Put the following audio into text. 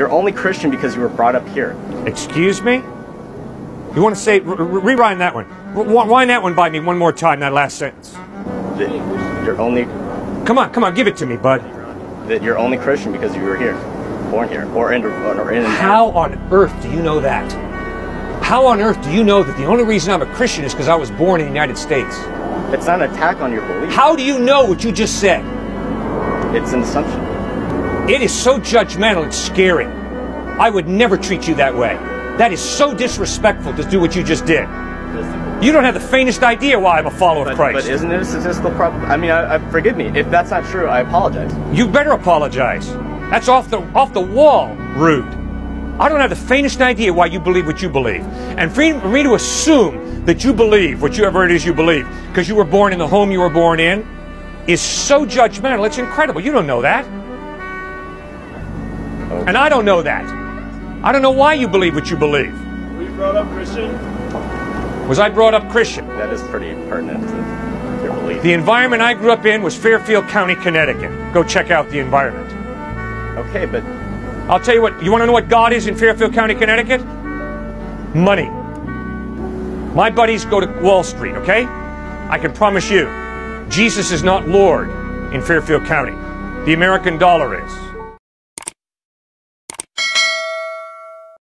You're only Christian because you were brought up here. Excuse me? You want to say, re- re- rewind that one. Rewind that one by me one more time, that last sentence. That you're only Come on, come on, give it to me, bud. that you're only Christian because you were here, born here, or in or in. How on earth do you know that? How on earth do you know that the only reason I'm a Christian is because I was born in the United States? It's not an attack on your belief. How do you know what you just said? It's an assumption. It is so judgmental, it's scary. I would never treat you that way. That is so disrespectful to do what you just did. You don't have the faintest idea why I'm a follower But, of Christ. but isn't it a statistical problem? I mean, I, I, forgive me if that's not true. I apologize. You better apologize. That's off the off the wall, rude. I don't have the faintest idea why you believe what you believe. And for me to assume that you believe whatever it is you believe because you were born in the home you were born in is so judgmental. It's incredible. You don't know that. And I don't know that. I don't know why you believe what you believe. Were you brought up Christian? Was I brought up Christian? That is pretty pertinent to your belief. The environment I grew up in was Fairfield County, Connecticut. Go check out the environment. Okay, but I'll tell you what, you want to know what God is in Fairfield County, Connecticut? Money. My buddies go to Wall Street, okay? I can promise you, Jesus is not Lord in Fairfield County. The American dollar is.